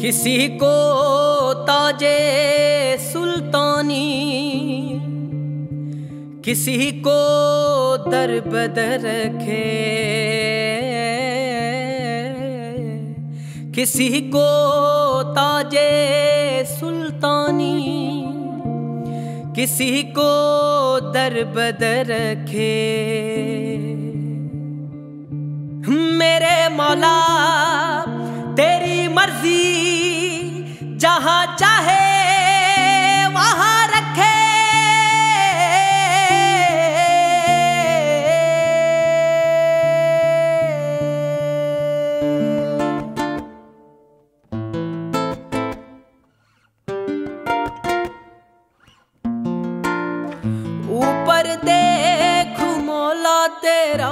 किसी को ताजे सुल्तानी किसी को दर बदर रखे किसी को ताजे किसी को दर बदर रखे। मेरे मौला तेरी मर्ज़ी जहाँ चाहे देख मौला तेरा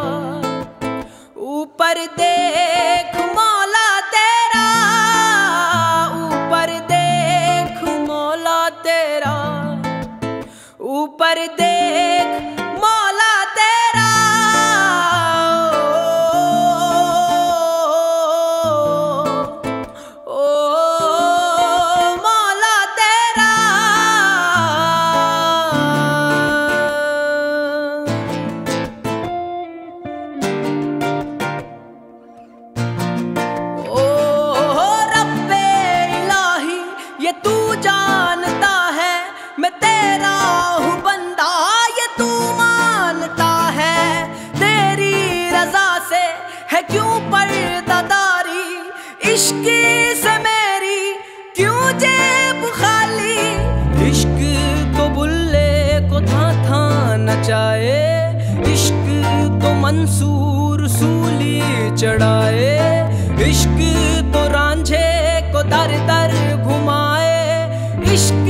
ऊपर देख मौला तेरा ऊपर देख मौला तेरा ऊपर देख क्यों इश्क तो बुल्ले को था इश्क तो मंसूर सूली चढ़ाए, इश्क तो रांझे को दर दर घुमाए, इश्क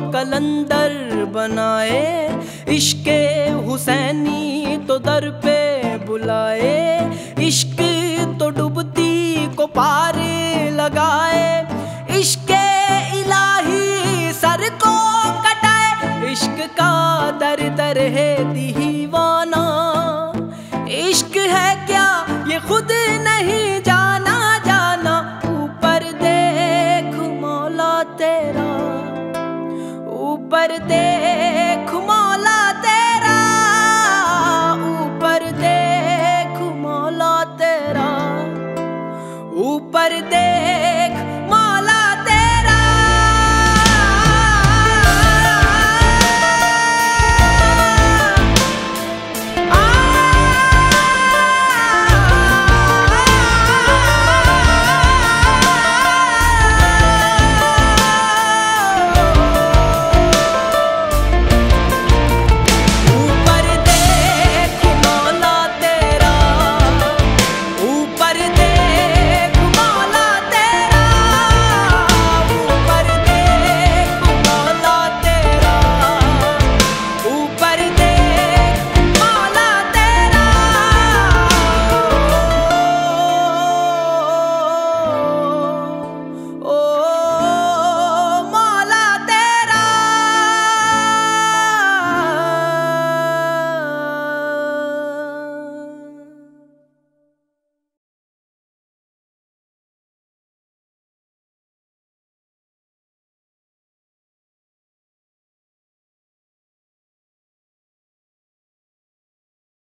कलंदर बनाए। इश्क हुसैनी तो दर पे बुलाए। इश्क तो डूबती को पार लगाए। इश्क इलाही सर को कटाए। इश्क का दर दर है ऊपर देख मौला तेरा ऊपर देख मौला तेरा ऊपर देख